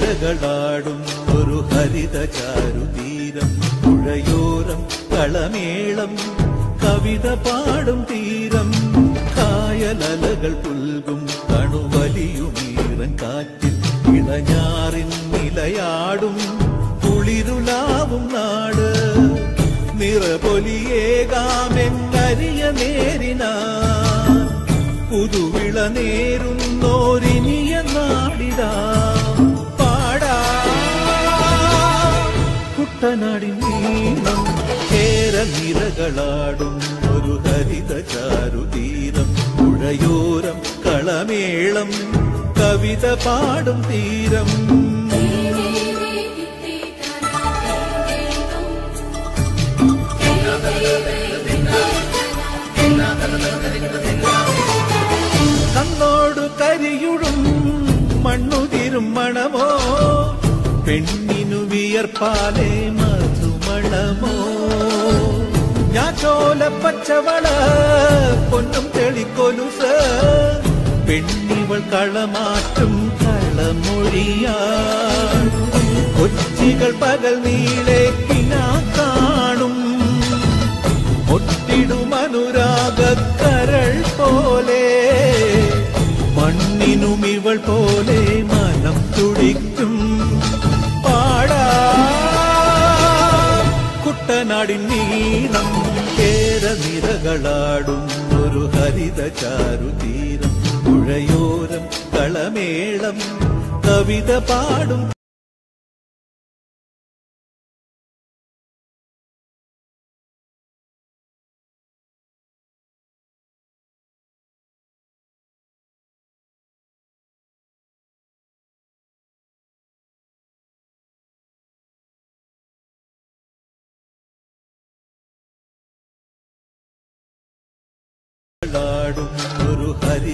നിരകളാടും ഒരു ഹരിത ചാരുതീരം പുഴയോരം കളമേളം കവിത പാടും തീരം കായലലകൾ പുൽകും കണുവലിയുമീറൻ കാറ്റിൽ ഇളഞ്ഞാറിൻ നിലയാടും കുളിരുലാവും നാട്. നിറപൊലിയേകാമെന്നരിയ നേരിനാ പുതുവിള നേരുന്നോരിനിയ നാടിതാ. കുട്ടനാടിൻ നീളം കേര നിരകളാടും ഒരു ഹരിത ചാരുതീരം പുഴയോരം കളമേളം കവിത പാടും തീരം. കണ്ണോടു കരിയുടും മണ്ണുതിരും മണമോ? പെണ്ണിനു വിയർപ്പാലെ മധുമണമോ ഞാൻ ചോല പച്ചവള പൊന്നും തെളിക്കൊലുസ് പെണ്ണിവൾ കളമാറ്റും കളമൊഴിയാ കൊച്ചികൾ പകൽ നീളെ നിരകളാടും ഒരു ഹരിത ചാരുതീരം പുഴയോരം കളമേളം കവിത പാടും.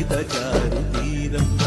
कारु